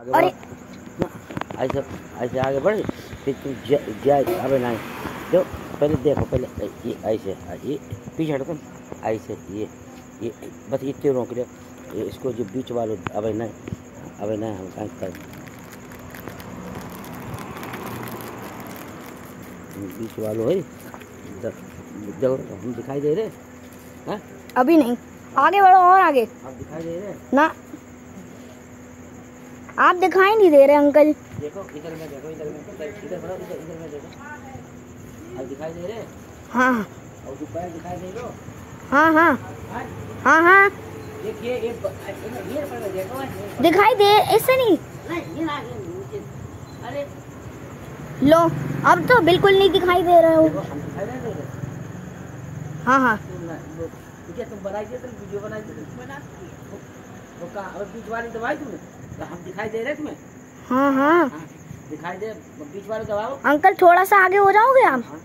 आगे ऐसे ऐसे आगे बढ़ फिर तू जा- जाए अबे नहीं। जो पहले देखो पहले ये ऐसे ये पीछे हटो। ऐसे ये ये बस इतने रोक ले ये इसको जो बीच वालों अबे नहीं अबे नहीं हम कहीं कर? बीच वालों है। द- देखो हम दिखाई दे रहे हैं? अभी नहीं। आगे बढ़ो और आगे। आप दिखाई दे रहे हैं? ना। आप दिखाई नहीं दे रहे अंकल। देखो इधर में देखो इधर में इधर इधर बढ़ो इधर इधर में देखो। अब दिखाई दे रहे? हाँ। और जो दिखाई दे लो हाँ? हाँ हाँ। हाँ। हाँ देखिए ये ये पर देखो। दिखाई दे ऐसे नहीं। अरे। लो अब तो बिल्कुल नहीं दिखाई दे रहे हो। हाँ हाँ। तुम है तुम बनाई थी तुम वीडियो बनाई थी वो कहाँ और बीच वाली दवाई तुमने? तो हम दिखाई दे रहे तुम्हें? हाँ हाँ। हाँ दिखाई दे। बीच वाले दबाओ अंकल थोड़ा सा आगे हो जाओगे आप? हाँ।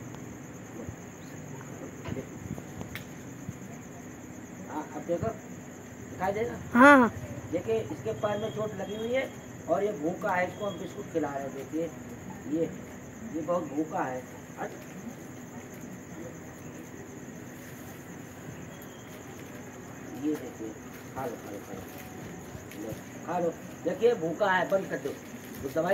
हाँ अब देखो। दिखाई देगा हाँ हाँ। देखिए इसके पैर में चोट लगी हुई है और ये भूखा है इसको हम बिस्कुट खिला रहे हैं। देखिए ये ये बहुत भूखा है। ये देखिए। खा लो खा लो खा लो। लो, खा लो देखिए भूखा है बंद कर दो। तो दवाई